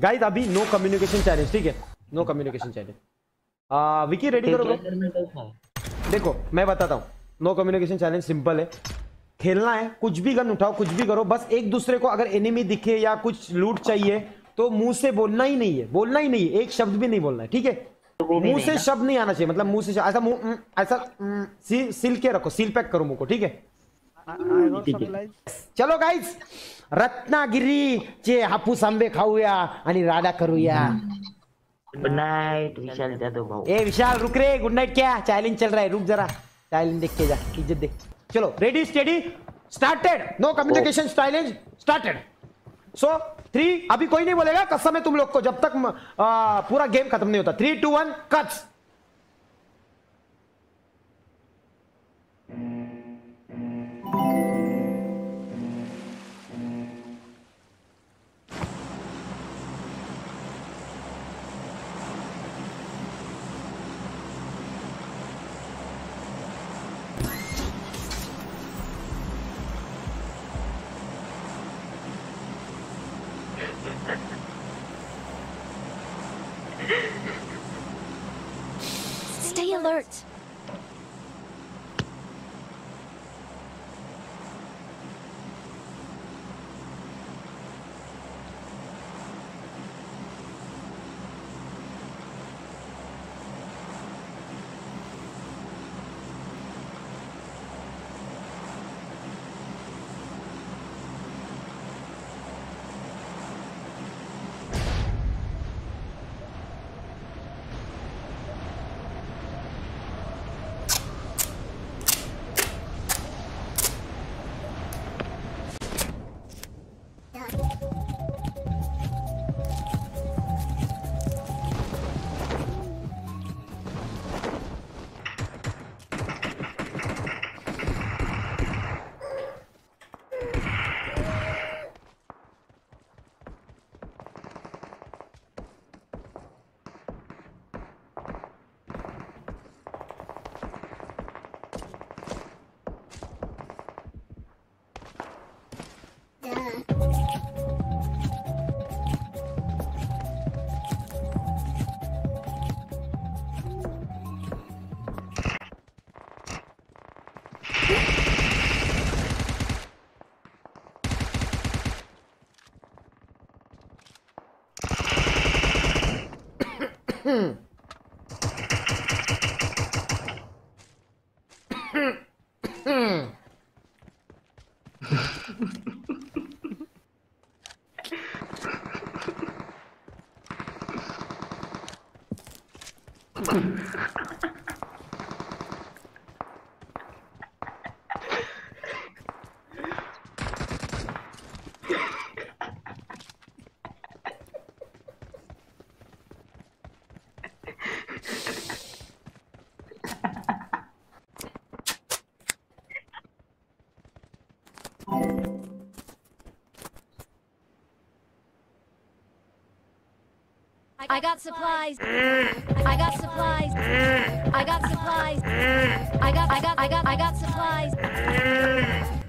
Guys अभी no communication challenge ठीक है? No communication challenge Vicky ready करो देखो मैं बताता हूँ। नो कम्युनिकेशन चैलेंज सिंपल है। खेलना है कुछ भी गन उठाओ कुछ भी करो बस एक दूसरे को अगर एनिमी दिखे या कुछ लूट चाहिए तो मुँह से बोलना ही नहीं है बोलना ही नहीं है एक शब्द भी नहीं बोलना है ठीक है? मुँह से शब्द नहीं आना चाहिए मतलब मुँह से ऐसा मुँह ऐसा सील के रखो सील पैक करो मुँह को ठीक है? चलो गाईज रत्नागिरीचे हापूस आंबे खाऊया आणि राडा करूया. गुड नाइट विशाल भाऊ. ए विशाल रुक रे गुड नाइट क्या? चैलेंज चल रहा है रुक जरा. चैलेंज देख के जा इज़्ज़त दे. चलो ready steady started no communication challenge started so three अभी कोई नहीं बोलेगा कसम है तुम लोग को जब तक आ, पूरा गेम खत्म नहीं होता. Three two one cuts hurts. hmm. I got supplies. I got supplies. I got supplies. I got I got I got I got supplies.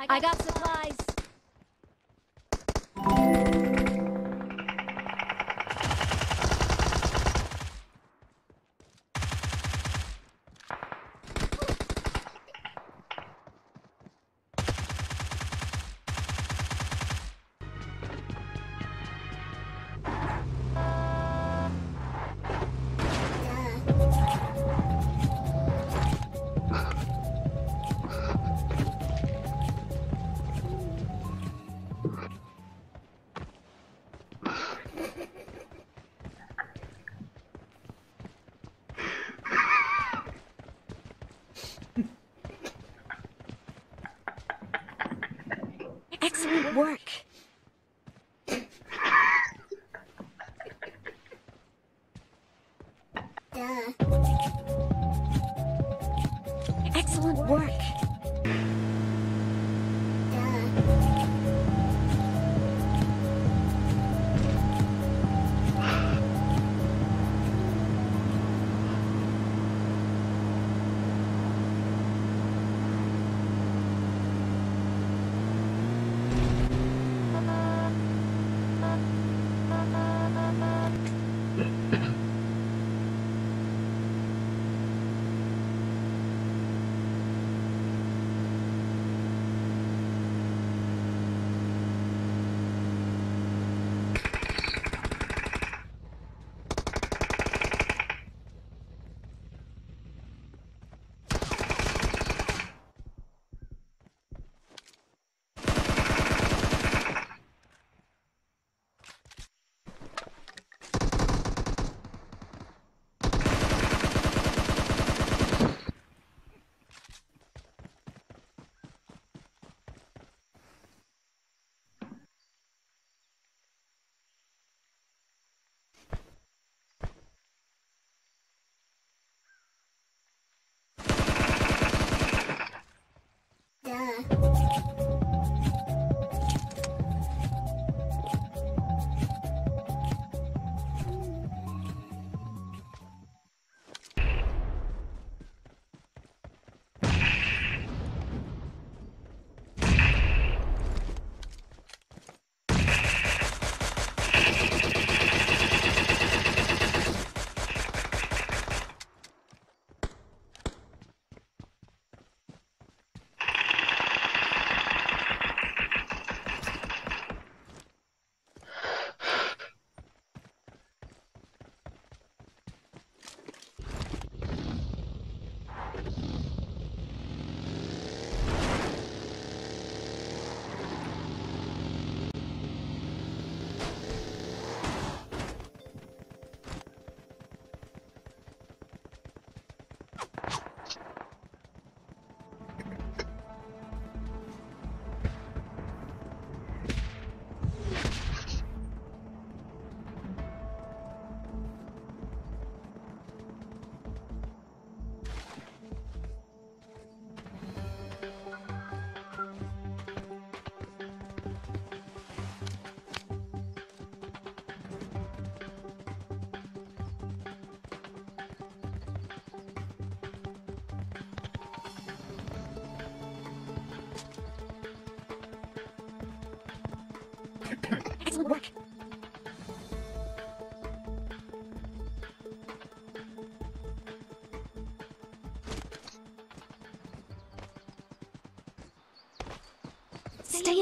I got supplies. Work. it.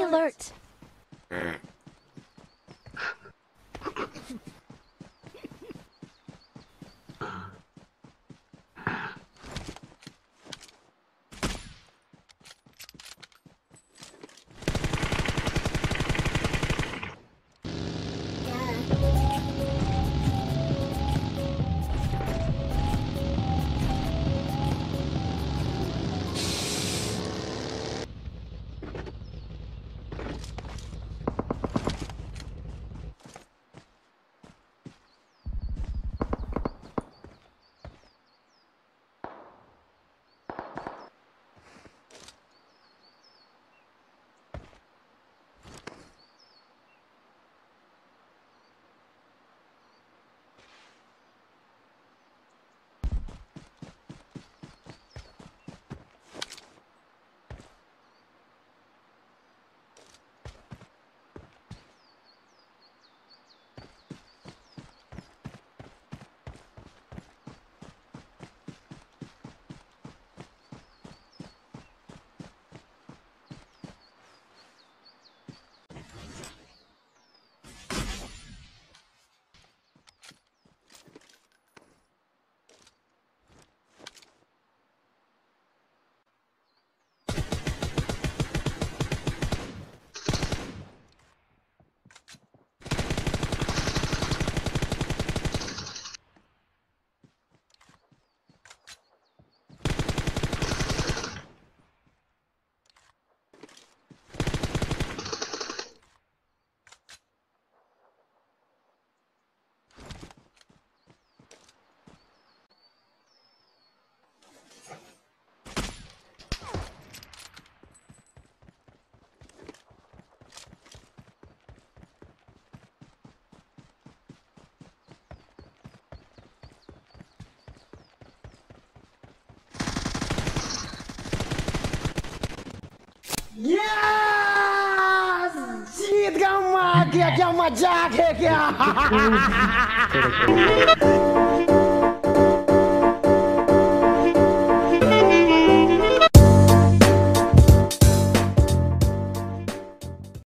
Alert. Yes! जीत गया क्या क्या मज़ाक है क्या